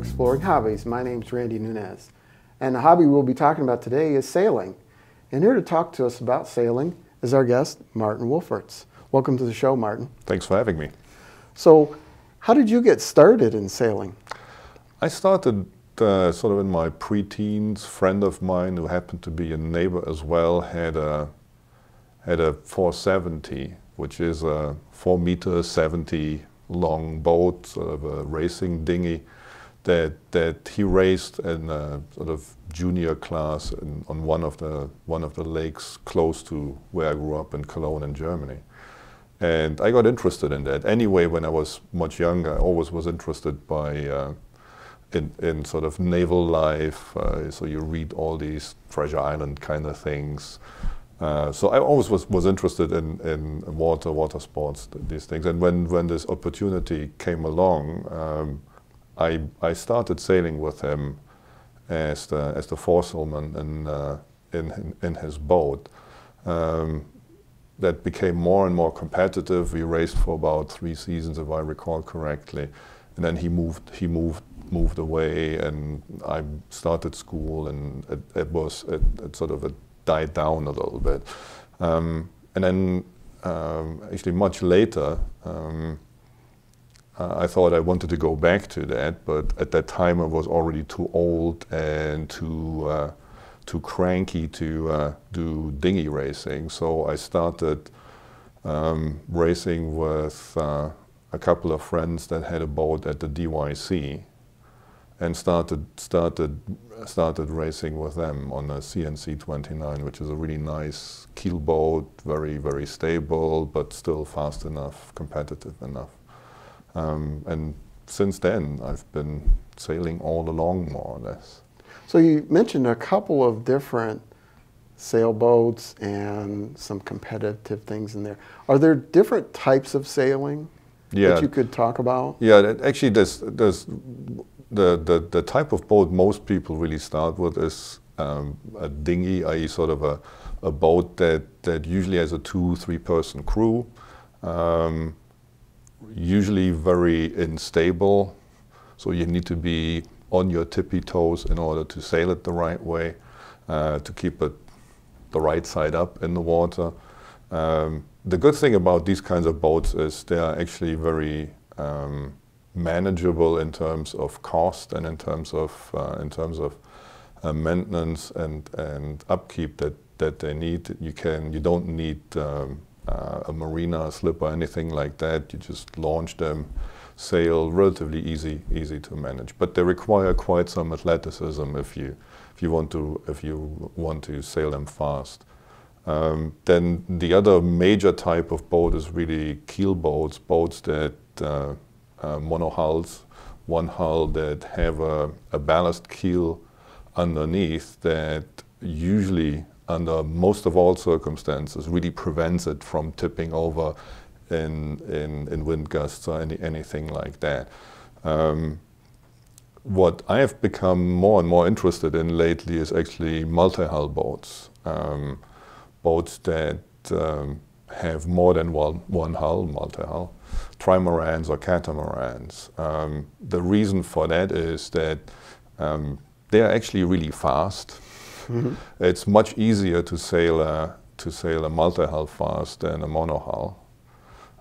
Exploring Hobbies. My name's Randy Nunez. And the hobby we'll be talking about today is sailing. And here to talk to us about sailing is our guest, Martin Wolferts. Welcome to the show, Martin. Thanks for having me. So, how did you get started in sailing? I started uh, sort of in my pre-teens. Friend of mine who happened to be a neighbor as well had a had a 470, which is a four meter 70 long boat, sort of a racing dinghy that that he raced in a sort of junior class in, on one of the one of the lakes close to where I grew up in Cologne in Germany. And I got interested in that. Anyway, when I was much younger, I always was interested by uh, in, in sort of naval life. Uh, so you read all these Treasure Island kind of things. Uh, so I always was, was interested in, in water, water sports, these things. And when, when this opportunity came along, um, I, I started sailing with him as the, as the foresailman in, uh, in, in, his boat. Um, that became more and more competitive. We raced for about three seasons, if I recall correctly. And then he moved, he moved, moved away, and I started school, and it, it was it, it sort of a died down a little bit. Um, and then um, actually much later, um, uh, I thought I wanted to go back to that, but at that time I was already too old and too uh, too cranky to uh, do dinghy racing. So I started um, racing with uh, a couple of friends that had a boat at the DYC, and started started started racing with them on a C&C 29, which is a really nice keel boat, very very stable, but still fast enough, competitive enough. Um, and since then, I've been sailing all along, more or less. So you mentioned a couple of different sailboats and some competitive things in there. Are there different types of sailing yeah. that you could talk about? Yeah, actually, there's, there's the, the, the type of boat most people really start with is um, a dinghy, i.e. sort of a, a boat that, that usually has a two, three person crew, um, usually very unstable, so you need to be on your tippy toes in order to sail it the right way, uh, to keep it the right side up in the water. Um, the good thing about these kinds of boats is they are actually very um, manageable in terms of cost and in terms of uh, in terms of uh, maintenance and and upkeep that that they need. You can you don't need um, uh, a marina, slip, or anything like that. You just launch them, sail, relatively easy easy to manage. But they require quite some athleticism if you if you want to if you want to sail them fast. Um, then the other major type of boat is really keel boats, boats that uh, uh, monohulls, one hull that have a, a, ballast keel underneath that usually under most of all circumstances really prevents it from tipping over in, in, in wind gusts or any, anything like that. Um, what I have become more and more interested in lately is actually multi-hull boats. Um, boats that um, have more than one, one hull, multi-hull trimarans or catamarans. Um, the reason for that is that um, they are actually really fast. Mm -hmm. It's much easier to sail a, to sail a multi-hull fast than a monohull.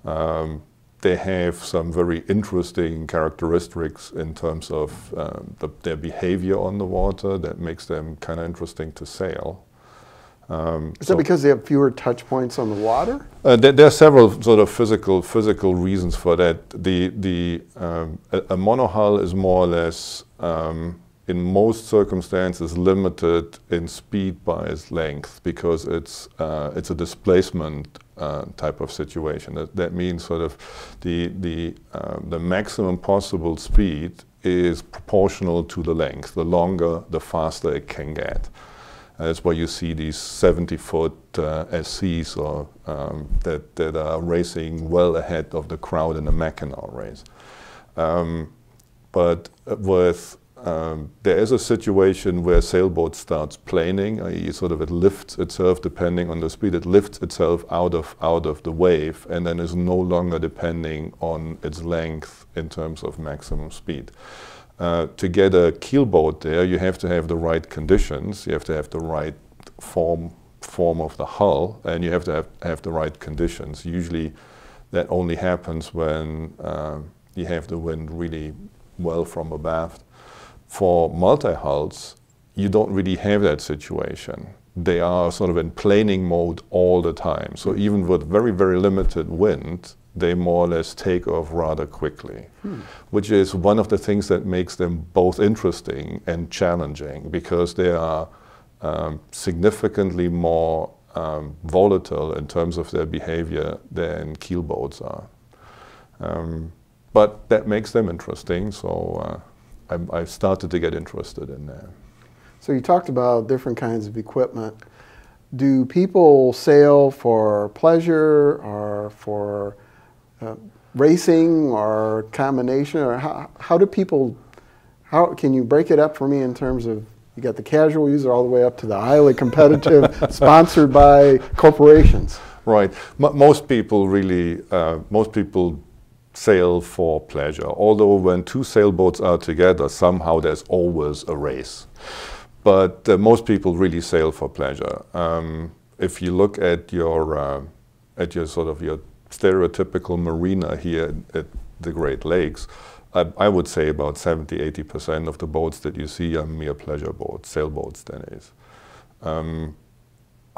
Um, they have some very interesting characteristics in terms of um, the, their behavior on the water that makes them kind of interesting to sail. Um, Is so that because they have fewer touch points on the water? Uh, there, there, are several sort of physical physical reasons for that. The the um, a, a, monohull is more or less um, in most circumstances limited in speed by its length because it's uh, it's a displacement uh, type of situation. That, that, means sort of the the um, the maximum possible speed is proportional to the length. The longer, the faster it can get. That's why you see these 70-foot uh, SCs or, um, that, that are racing well ahead of the crowd in a Mackinac race. Um, but with um, there is a situation where sailboat starts planing, i.e. sort of it lifts itself depending on the speed, it lifts itself out of, out of the wave and then is no longer depending on its length in terms of maximum speed. uh, to get a keelboat there, you have to have the right conditions. You have to have the right form form of the hull, and you have to have, have the right conditions. Usually, that only happens when uh, you have the wind really well from abaft. For multi-hulls, you don't really have that situation. They are sort of in planing mode all the time. So even with very, very limited wind, they more or less take off rather quickly, hmm. which is one of the things that makes them both interesting and challenging because they are um, significantly more um, volatile in terms of their behavior than keelboats are. Um, but that makes them interesting, so uh, I, I started to get interested in that. So you talked about different kinds of equipment. Do people sail for pleasure or for uh, racing or combination, or how, how do people? How can you break it up for me in terms of you got the casual user all the way up to the highly competitive, sponsored by corporations? Right. M most people really, uh, most people sail for pleasure. Although when two sailboats are together, somehow there's always a race. But uh, most people really sail for pleasure. Um, if you look at your uh, at your sort of your stereotypical marina here at the Great Lakes, I, I would say about 70, 80% of the boats that you see are mere pleasure boats, sailboats that is. Um,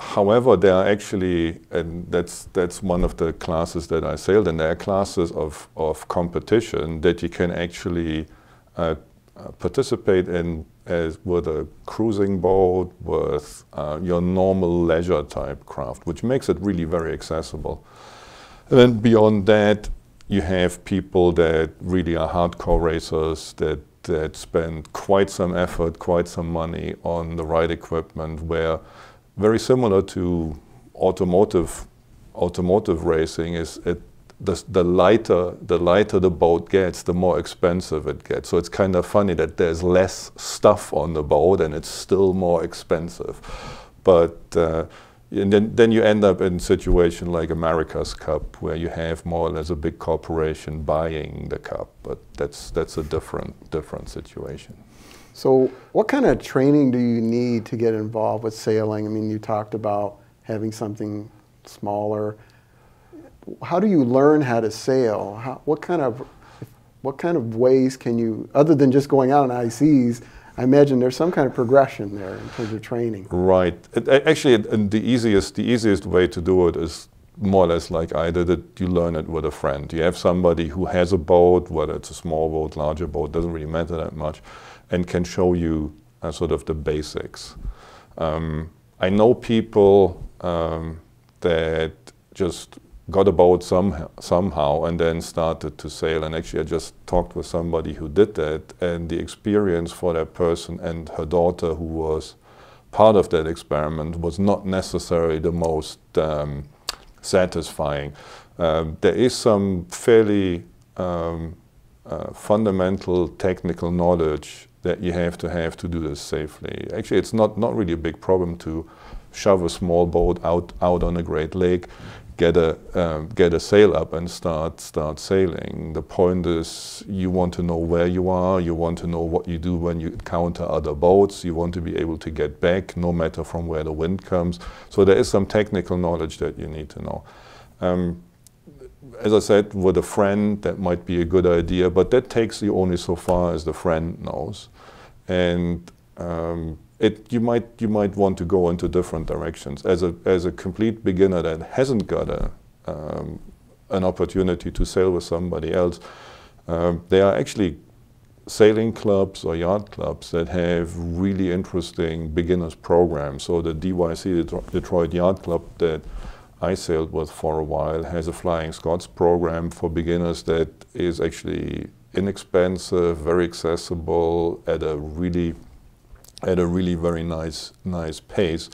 however, there are actually, and that's, that's one of the classes that I sailed in, there are classes of, of competition that you can actually uh, participate in as with a cruising boat, with uh, your normal leisure type craft, which makes it really very accessible. And then beyond that, you have people that really are hardcore racers that that spend quite some effort, quite some money on the right equipment, where very similar to automotive automotive racing is it the, the lighter the lighter the boat gets, the more expensive it gets. So it's kind of funny that there's less stuff on the boat and it's still more expensive. But uh, and then, then you end up in a situation like America's Cup, where you have more or less a big corporation buying the cup, but that's that's a different different situation. So, what kind of training do you need to get involved with sailing? I mean, you talked about having something smaller. How do you learn how to sail? How, what kind of what kind of ways can you, other than just going out on ICs, I imagine there's some kind of progression there in terms of training. Right. Actually, the easiest the easiest way to do it is more or less like did it. You learn it with a friend. You have somebody who has a boat, whether it's a small boat, larger boat, doesn't really matter that much, and can show you uh, sort of the basics. Um, I know people um, that just got a boat some, somehow and then started to sail. And actually, I just talked with somebody who did that, and the experience for that person and her daughter, who was part of that experiment, was not necessarily the most um, satisfying. Um, there is some fairly um, uh, fundamental technical knowledge that you have to have to do this safely. Actually, it's not, not really a big problem to shove a small boat out, out on a Great Lake get a um, get a sail up and start start sailing. The point is you want to know where you are. You want to know what you do when you encounter other boats. You want to be able to get back, no matter from where the wind comes. So there is some technical knowledge that you need to know. Um, as I said, with a friend, that might be a good idea, but that takes you only so far as the friend knows. And um, it, you might you might want to go into different directions. As a as a complete beginner that hasn't got a um, an opportunity to sail with somebody else, um, there are actually sailing clubs or yacht clubs that have really interesting beginners programs. So the DYC Detroit Yacht Club that I sailed with for a while has a Flying Scots program for beginners that is actually inexpensive, very accessible at a really at a really very nice, nice pace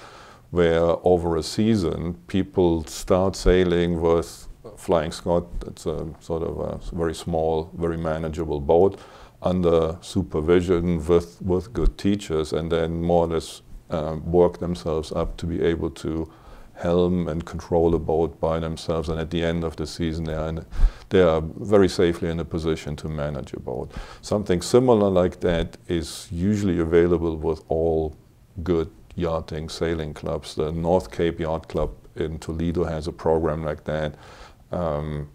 where over a season people start sailing with Flying Scot. It's a sort of a very small, very manageable boat under supervision with, with good teachers and then more or less um, work themselves up to be able to helm and control a boat by themselves. And at the end of the season, they are, in, they are very safely in a position to manage a boat. Something similar like that is usually available with all good yachting sailing clubs. The North Cape Yacht Club in Toledo has a program like that. Um,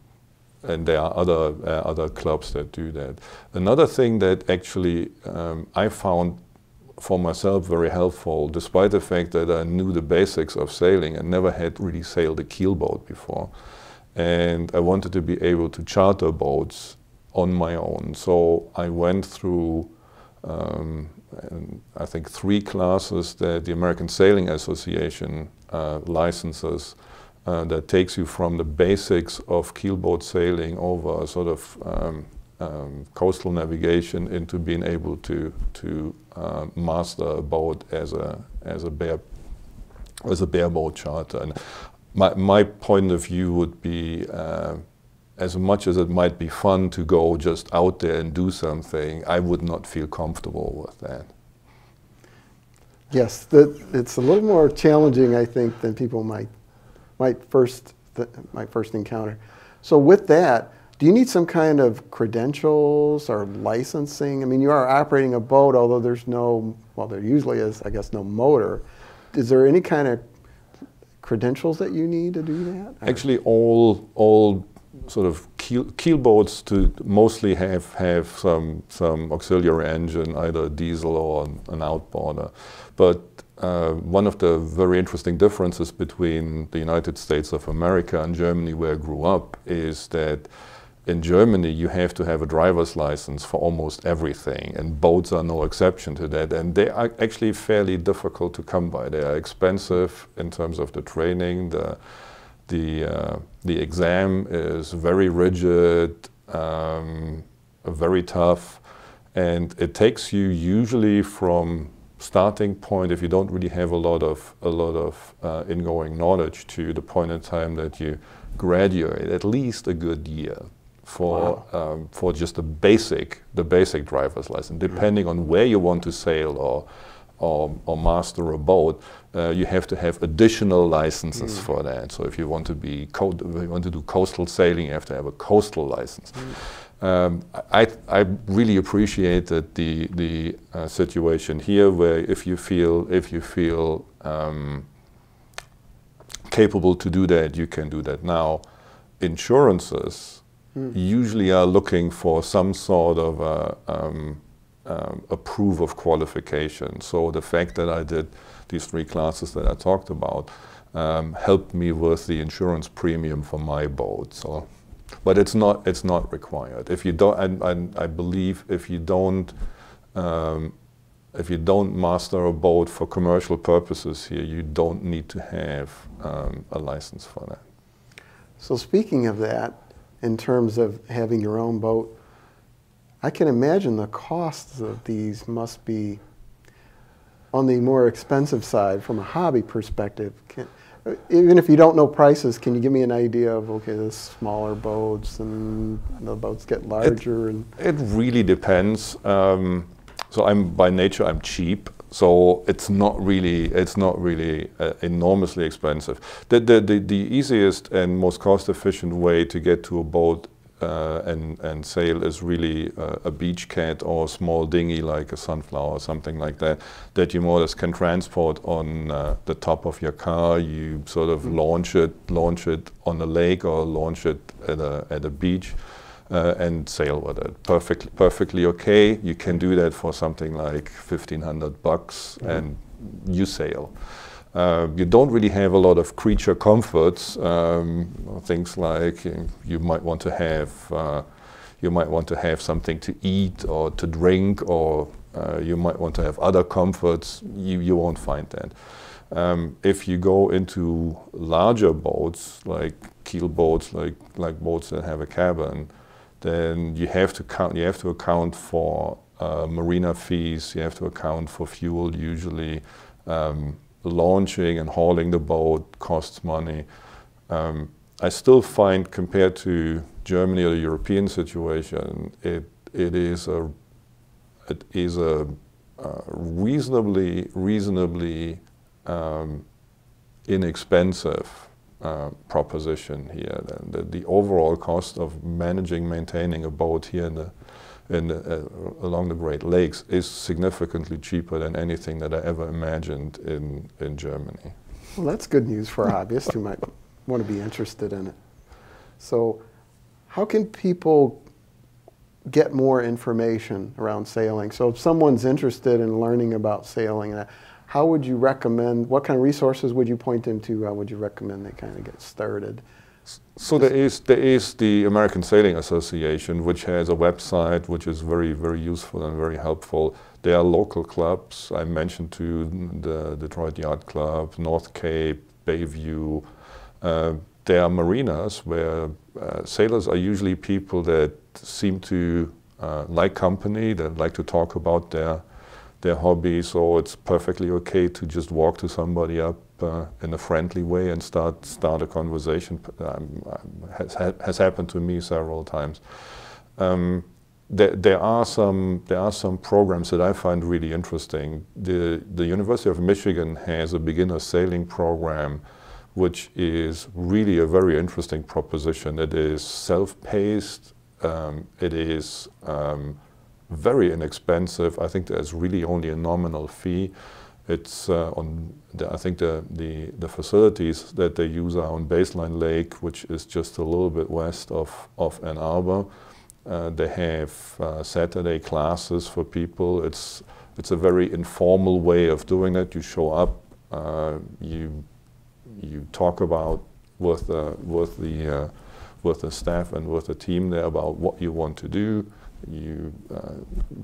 and there are other uh, other clubs that do that. Another thing that actually um, I found for myself very helpful, despite the fact that I knew the basics of sailing and never had really sailed a keelboat before, and I wanted to be able to charter boats on my own. So I went through. Um, I think three classes that the American Sailing Association uh, licenses uh, that takes you from the basics of keelboat sailing over sort of um, um, coastal navigation into being able to to uh, master a boat as a as a bare as a bareboat charter. And my my point of view would be. Uh, as much as it might be fun to go just out there and do something, I would not feel comfortable with that. Yes, it's a little more challenging, I think, than people might might first might first encounter. So with that, do you need some kind of credentials or licensing? I mean, you are operating a boat, although there's no well, there usually is, I guess, no motor. Is there any kind of credentials that you need to do that? Actually, all all sort of keel, keel boats to mostly have have some some auxiliary engine, either diesel or an, outboarder. But uh, one of the very interesting differences between the United States of America and Germany, where I grew up, is that in Germany you have to have a driver's license for almost everything, and boats are no exception to that. And they are actually fairly difficult to come by. They are expensive in terms of the training. The the uh, the exam is very rigid, um, very tough, and it takes you usually from starting point if you don't really have a lot of a lot of uh, ingoing knowledge to the point in time that you graduate at least a good year for wow. um, for just the basic the basic driver's license depending on where you want to sail or or, or master a boat uh, you have to have additional licenses mm. for that so if you want to be if you want to do coastal sailing you have to have a coastal license mm. Um, I, I, really appreciated the the uh, situation here, where if you feel if you feel um, capable to do that, you can do that. Now, insurances usually are looking for some sort of a, um, um, a proof of qualification. So the fact that I did these three classes that I talked about um, helped me with the insurance premium for my boat. So but it's not it's not required. If you don't, I, I, I believe if you don't um, if you don't master a boat for commercial purposes here, you don't need to have um, a license for that. So speaking of that, in terms of having your own boat, I can imagine the costs of these must be on the more expensive side from a hobby perspective. Can, even if you don't know prices, can you give me an idea of okay, the smaller boats and the boats get larger? It, and it really depends. Um, so I'm by nature I'm cheap, so it's not really it's not really uh, enormously expensive. The, the the the easiest and most cost efficient way to get to a boat uh, and, and sail is really uh, a beach cat or a small dinghy like a sunflower or something like that, that you more or less can transport on uh, the top of your car. You sort of mm. launch it, launch it on a lake or launch it at a, at a beach. Uh, and sail with it. Perfectly, perfectly okay. You can do that for something like fifteen hundred bucks, mm. and you sail. Uh, you don't really have a lot of creature comforts. Um, things like you, you, might want to have uh, you might want to have something to eat or to drink, or uh, you might want to have other comforts. You you won't find that. Um, if you go into larger boats like keel boats, like like boats that have a cabin, then you have to count. You have to account for uh, marina fees. You have to account for fuel usually. Um, launching and hauling the boat costs money. Um, I still find, compared to Germany or the European situation, it it is a it is a, reasonably reasonably um, inexpensive uh, proposition here. The, the, overall cost of managing, maintaining a boat here in the, in the, uh, along the Great Lakes is significantly cheaper than anything that I ever imagined in, in Germany. Well, that's good news for hobbyists who might want to be interested in it. So, how can people get more information around sailing? So, if someone's interested in learning about sailing, uh, how would you recommend, what kind of resources would you point them to? How would you recommend they kind of get started? So there is, there is the American Sailing Association, which has a website which is very, very useful and very helpful. There are local clubs. I mentioned to the Detroit Yacht Club, North Cape, Bayview. Uh, there are marinas where uh, sailors are usually people that seem to uh, like company, that like to talk about their their hobby, so it's perfectly okay to just walk to somebody up uh, in a friendly way and start start a conversation. Um, has, has happened to me several times. Um, there, there, are some there are some programs that I find really interesting. The the University of Michigan has a beginner sailing program, which is really a very interesting proposition. It is self-paced. Um, it is um, very inexpensive. I think there's really only a nominal fee. It's uh, on, the, I think the, the, the, facilities that they use are on Baseline Lake, which is just a little bit west of, of Ann Arbor. Uh, they have uh, Saturday classes for people. It's, it's a very informal way of doing it. You show up, uh, you, you talk about with, with, the, uh, with the staff and with the team there about what you want to do you uh,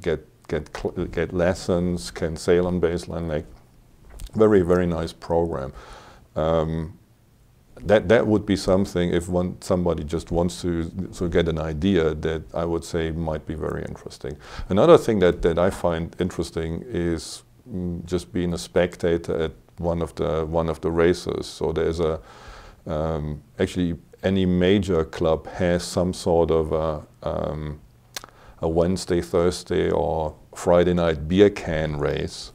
get get get lessons, can sail on baseline lake. Very very nice program. Um, that that would be something if one somebody just wants to to get an idea that I would say might be very interesting. Another thing that that I find interesting is mm, just being a spectator at one of the one of the races. So there's a um, actually any major club has some sort of a um, a Wednesday, Thursday, or Friday night beer can race,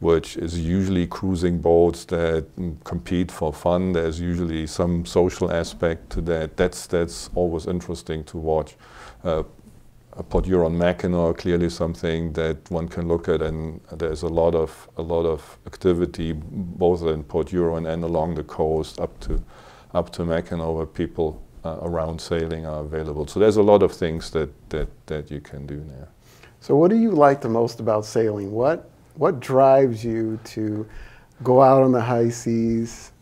which is usually cruising boats that compete for fun. There's usually some social aspect to that. That's that's always interesting to watch. Uh, Port Huron Mackinac clearly something that one can look at, and there's a lot of a lot of activity both in Port Huron and along the coast up to up to Mackinac, where people uh, around sailing are available. So there's a lot of things that, that, that you can do now. So what do you like the most about sailing? What, what drives you to go out on the high seas?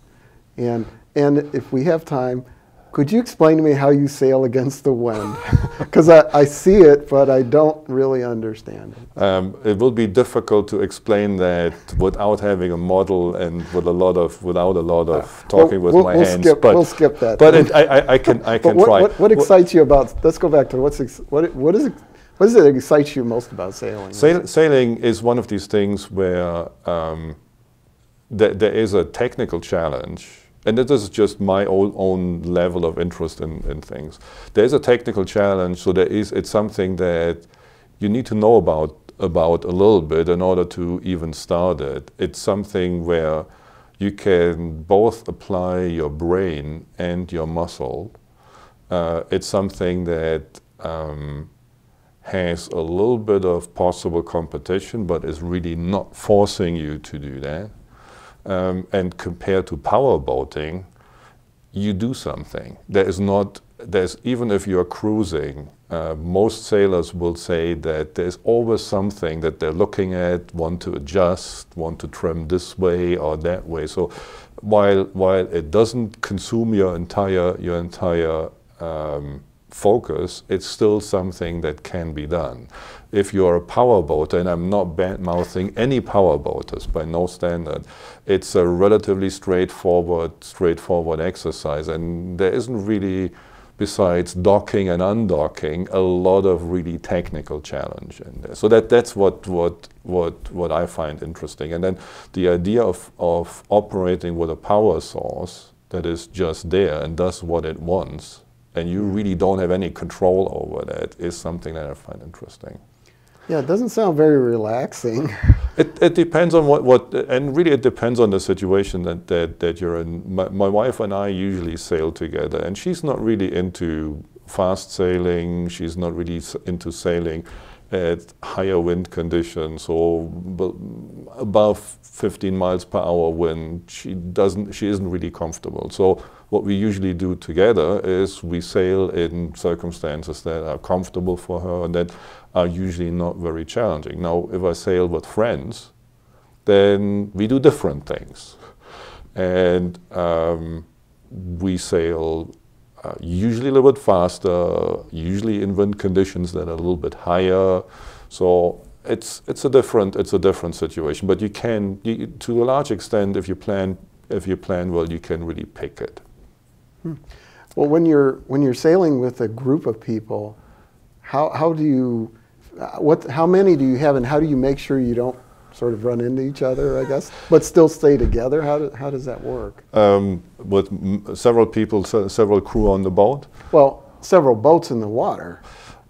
And, and if we have time, could you explain to me how you sail against the wind? Because I, I, see it, but I don't really understand it. Um, it will be difficult to explain that without having a model and with a lot of without a lot of talking we'll, with we'll, my we'll hands. Skip, but we'll skip that. But it, I, I, can I can what, try. What, what excites you about? Let's go back to what's what what is what is it that excites you most about sailing? Sail, sailing is one of these things where um, th there is a technical challenge and this is just my own, own level of interest in, in things. There's a technical challenge, so there is it's something that you need to know about about a little bit in order to even start it. It's something where you can both apply your brain and your muscle. Uh, it's something that um, has a little bit of possible competition, but is really not forcing you to do that. Um, and compared to power boating, you do something. There is not, there's, even if you're cruising, uh, most sailors will say that there's always something that they're looking at, want to adjust, want to trim this way or that way. So while, while it doesn't consume your entire, your entire um, focus, it's still something that can be done. If you're a power boater, and I'm not bad mouthing any power boaters by no standard, it's a relatively straightforward, straightforward exercise, and there isn't really, besides docking and undocking, a lot of really technical challenge in there. So that that's what what what what I find interesting, and then the idea of of operating with a power source that is just there and does what it wants and you really don't have any control over that is something that I find interesting. Yeah, it doesn't sound very relaxing. It, it depends on what, what, and really it depends on the situation that, that, that you're in. My, my wife and I usually sail together, and she's not really into fast sailing, she's not really into sailing at higher wind conditions or above 15 miles per hour wind, she doesn't, she isn't really comfortable. So what we usually do together is we sail in circumstances that are comfortable for her and that are usually not very challenging. Now, if I sail with friends, then we do different things. And um, we sail uh, usually a little bit faster, usually in wind conditions that are a little bit higher. So it's, it's, a, different, it's a different situation. But you can, you, to a large extent, if you plan, if you plan well, you can really pick it. Hmm. Well, when you're when you're sailing with a group of people, how how do you uh, what how many do you have, and how do you make sure you don't sort of run into each other, I guess, but still stay together? How do, how does that work? Um, with several people, several crew on the boat. Well, several boats in the water.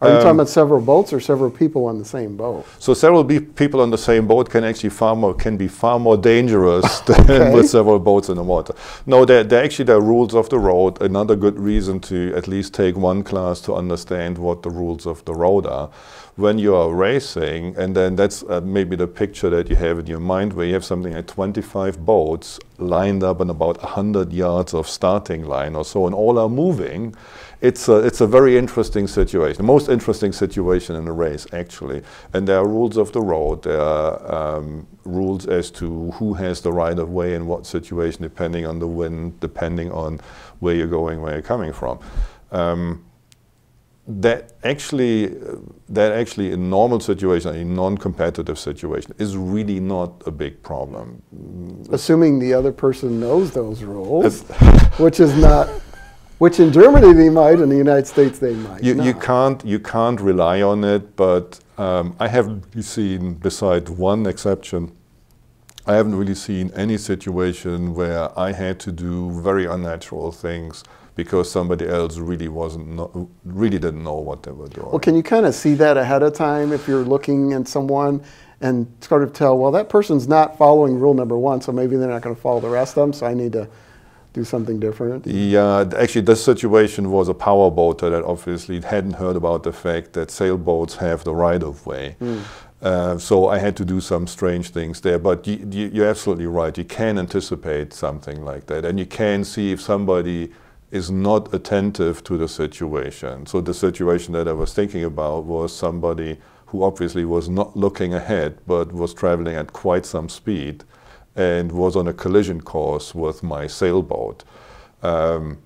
Are you talking um, about several boats or several people on the same boat? So several people on the same boat can actually far more can be far more dangerous than with several boats in the water. No, they're, they're actually the rules of the road. Another good reason to at least take one class to understand what the rules of the road are. When you are racing, and then that's uh, maybe the picture that you have in your mind, where you have something like 25 boats lined up in about 100 yards of starting line or so, and all are moving it's a, it's a very interesting situation, the most interesting situation in a race, actually. And there are rules of the road, there are um, rules as to who has the right of way in what situation, depending on the wind, depending on where you're going, where you're coming from. Um, that actually, that actually in normal situation, in non-competitive situation, is really not a big problem. Assuming the other person knows those rules, which is not which in Germany they might, in the United States they might. You, you can't you can't rely on it, but um, I haven't seen, beside one exception, I haven't really seen any situation where I had to do very unnatural things because somebody else really wasn't no, really didn't know what they were doing. Well, can you kind of see that ahead of time if you're looking at someone and sort of tell, well, that person's not following rule number one, so maybe they're not going to follow the rest of them, so I need to do something different? Yeah, actually, this situation was a power boater that obviously hadn't heard about the fact that sailboats have the right of way. Mm. Uh, so I had to do some strange things there. But you, you, you're absolutely right. You can anticipate something like that, and you can see if somebody is not attentive to the situation. So the situation that I was thinking about was somebody who obviously was not looking ahead, but was traveling at quite some speed and was on a collision course with my sailboat. Um,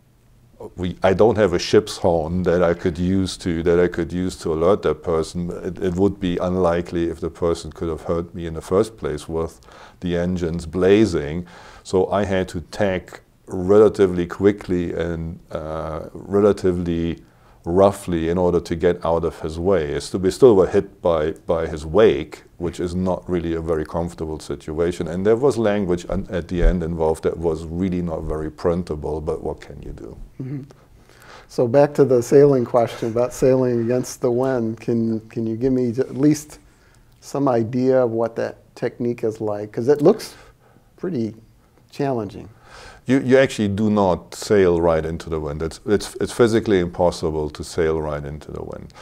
we, I don't have a ship's horn that I could use to that I could use to alert that person. It, it, would be unlikely if the person could have heard me in the first place with the engines blazing. So I had to tack relatively quickly and uh, relatively roughly in order to get out of his way. We still were hit by, by his wake, which is not really a very comfortable situation. And there was language at the end involved that was really not very printable, but what can you do? Mm -hmm. So back to the sailing question about sailing against the wind. Can, can you give me at least some idea of what that technique is like? Because it looks pretty challenging you, you actually do not sail right into the wind. It's, it's, it's physically impossible to sail right into the wind.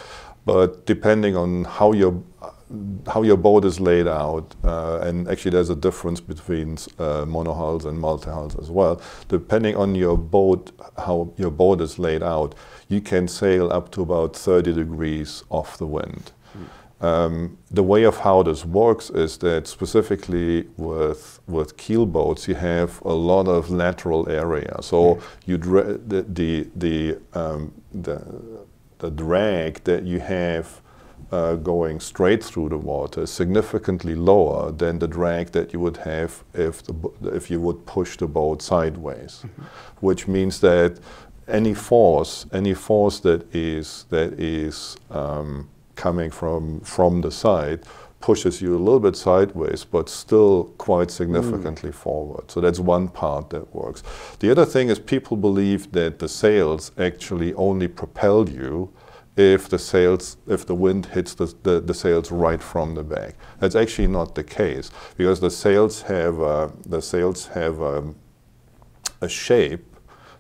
But depending on how your, how your boat is laid out, uh, and actually there's a difference between uh, monohulls and multi-hulls as well, depending on your boat, how your boat is laid out, you can sail up to about 30 degrees off the wind. Um, the way of how this works is that specifically with with keel boats, you have a lot of lateral area. So you the the the, um, the, the drag that you have uh, going straight through the water is significantly lower than the drag that you would have if the, if you would push the boat sideways, mm -hmm. which means that any force any force that is that is um, coming from, from the side pushes you a little bit sideways, but still quite significantly mm. forward. So that's one part that works. The other thing is people believe that the sails actually only propel you if the sails, if the wind hits the, the, the, sails right from the back. That's actually not the case because the sails have uh, the sails have um, a shape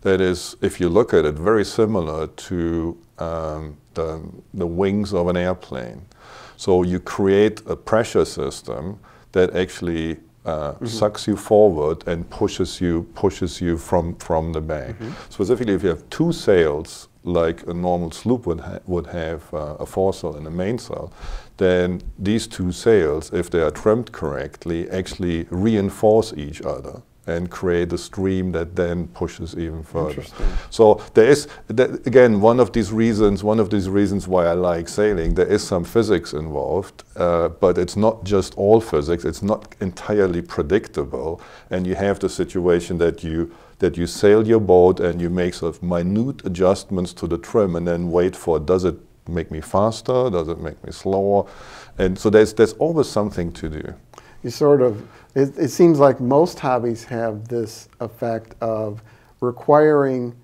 that is, if you look at it, very similar to um, the, the wings of an airplane. So you create a pressure system that actually uh, mm -hmm. sucks you forward and pushes you pushes you from from the back. Mm -hmm. Specifically, if you have two sails, like a normal sloop would ha would have uh, a foresail and a mainsail, then these two sails, if they are trimmed correctly, actually reinforce each other and create a stream that then pushes even further. So there is, again, one of these reasons, one of these reasons why I like sailing, there is some physics involved, uh, but it's not just all physics, it's not entirely predictable, and you have the situation that you that you sail your boat and you make sort of minute adjustments to the trim and then wait for, does it make me faster, does it make me slower? And so there's, there's always something to do. You sort of it, it seems like most hobbies have this effect of requiring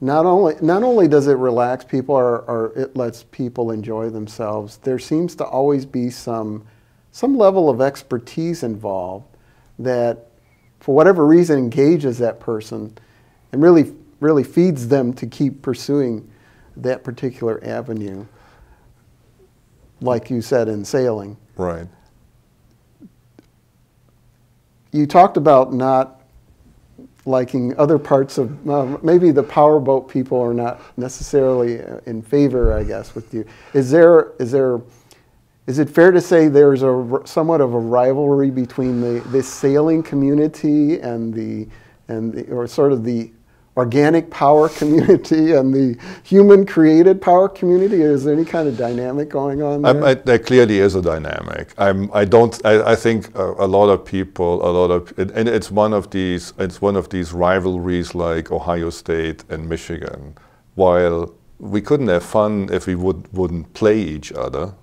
not only not only does it relax people or, or, it lets people enjoy themselves, there seems to always be some some level of expertise involved that for whatever reason engages that person and really really feeds them to keep pursuing that particular avenue. Like you said in sailing. Right you talked about not liking other parts of uh, maybe the powerboat people are not necessarily in favor i guess with you. Is there is there is it fair to say there's a somewhat of a rivalry between the this sailing community and the and the, or sort of the organic power community and the human created power community? Is there any kind of dynamic going on there? I, there clearly is a dynamic. I'm, I don't. I, I think a, a, lot of people, a lot of, and it's one of these. It's one of these rivalries like Ohio State and Michigan. While we couldn't have fun if we would wouldn't play each other,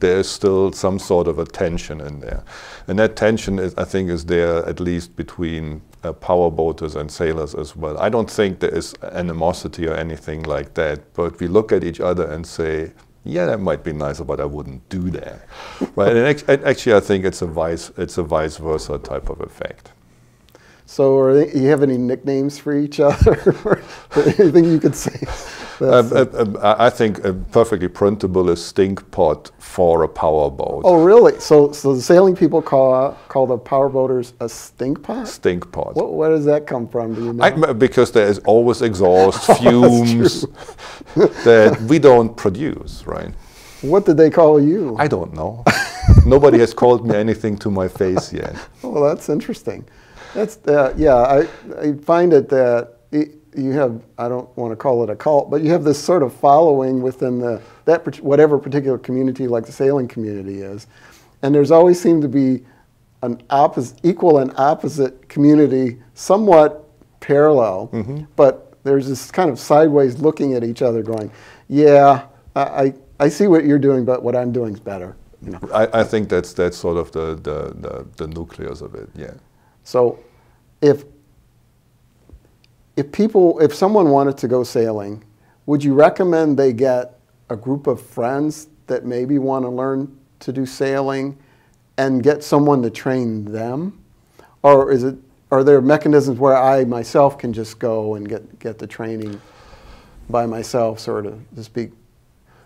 there is still some sort of a tension in there. And that tension, is, I think, is there at least between uh, powerboaters and sailors as well. I don't think there is animosity or anything like that, but we look at each other and say, yeah, that might be nicer, but I wouldn't do that. right? And actually, I think it's a vice, it's a vice versa type of effect. So, they, you have any nicknames for each other? anything you could say? Um, um, I think a perfectly printable is stink pot for a powerboat. Oh, really? So, so the sailing people call call the powerboaters a stink pot. Stink pot. What, where does that come from? Do you know? I, because there is always exhaust fumes that we don't produce, right? What did they call you? I don't know. Nobody has called me anything to my face yet. Oh, that's interesting. That's uh, yeah. I I find it that. It, you have I don't want to call it a cult, but you have this sort of following within the that whatever particular community, like the sailing community is, and there's always seemed to be an opposite, equal and opposite community, somewhat parallel, mm-hmm. but there's this kind of sideways looking at each other, going, "Yeah, I I see what you're doing, but what I'm doing is better." You know? I, I think that's that's sort of the, the, the, the nucleus of it, yeah. So, if if people, if someone wanted to go sailing, would you recommend they get a group of friends that maybe want to learn to do sailing and get someone to train them? Or is it, are there mechanisms where I myself can just go and get, get the training by myself, sort of, to speak?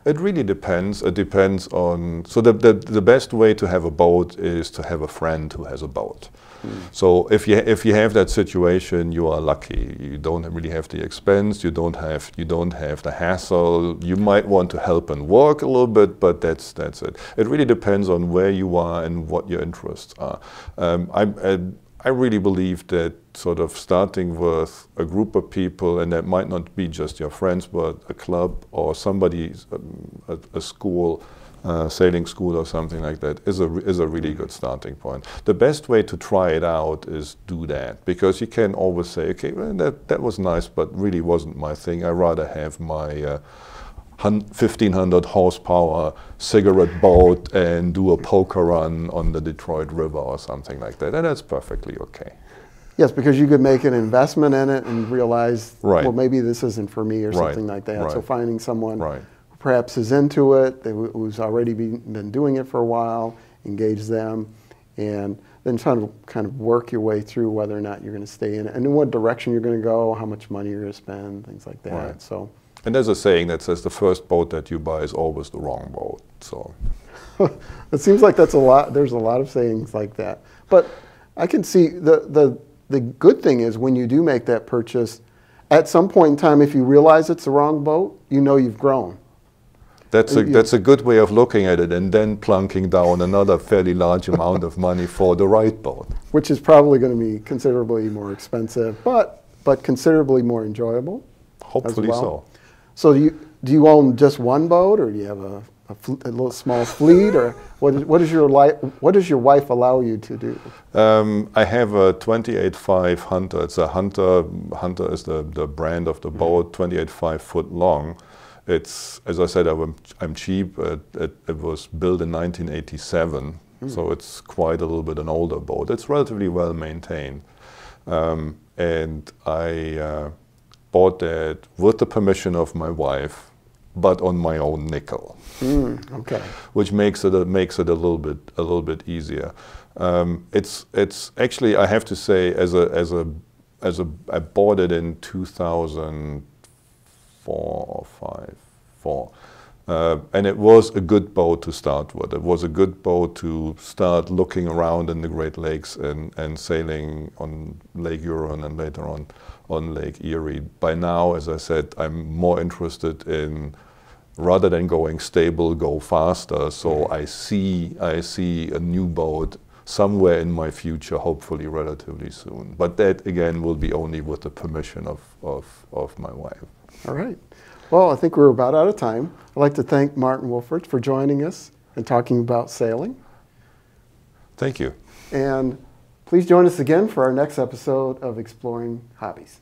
It really depends. It depends on. So the, the, the best way to have a boat is to have a friend who has a boat. Mm. So if you if you have that situation, you are lucky. You don't really have the expense. You don't have you don't have the hassle. You might want to help and work a little bit, but that's that's it. It really depends on where you are and what your interests are. Um, I, I I really believe that sort of starting with a group of people, and that might not be just your friends, but a club or somebody, um, a, a, school, uh, sailing school or something like that, is a, is a really good starting point. The best way to try it out is do that, because you can always say, okay, well, that, that was nice, but really wasn't my thing. I'd rather have my uh, 1500 horsepower cigarette boat and do a poker run on the Detroit River or something like that. And that's perfectly okay. Yes, because you could make an investment in it and realize, right. well, maybe this isn't for me or right. something like that. Right. So finding someone perhaps is into it, who's already been, been doing it for a while, engage them, and then try to kind of work your way through whether or not you're going to stay in it, and in what direction you're going to go, how much money you're going to spend, things like that. Right. So. And there's a saying that says the first boat that you buy is always the wrong boat. So. it seems like that's a lot. There's a lot of sayings like that, but I can see the the the good thing is when you do make that purchase, at some point in time, if you realize it's the wrong boat, you know you've grown. That's a, that's a good way of looking at it, and then plunking down another fairly large amount of money for the right boat. Which is probably going to be considerably more expensive, but, but considerably more enjoyable. Hopefully well. so. So do you, do you own just one boat, or do you have a, a, a little small fleet, or what, is, what, is your li- what does your wife allow you to do? Um, I have a 28.5 Hunter. It's a Hunter. Hunter is the, the brand of the boat, 28.5 foot long it's, as I said, I'm, I'm cheap. It, it, it, was built in 1987, mm. so it's quite a little bit an older boat. It's relatively well maintained. Um, and I uh, bought that with the permission of my wife, but on my own nickel. Mm, okay. Which makes it a, makes it a little bit a little bit easier. Um, it's it's actually I have to say as a as a as a I bought it in 2000 four or five, four. Uh, and it was a good boat to start with. It was a good boat to start looking around in the Great Lakes and, and sailing on Lake Huron and later on on Lake Erie. By now, as I said, I'm more interested in rather than going stable, go faster. So mm-hmm. I see I see a new boat somewhere in my future, hopefully relatively soon. But that again will be only with the permission of, of, of my wife. All right. Well, I think we're about out of time. I'd like to thank Martin Wolfert for joining us and talking about sailing. Thank you. And please join us again for our next episode of Exploring Hobbies.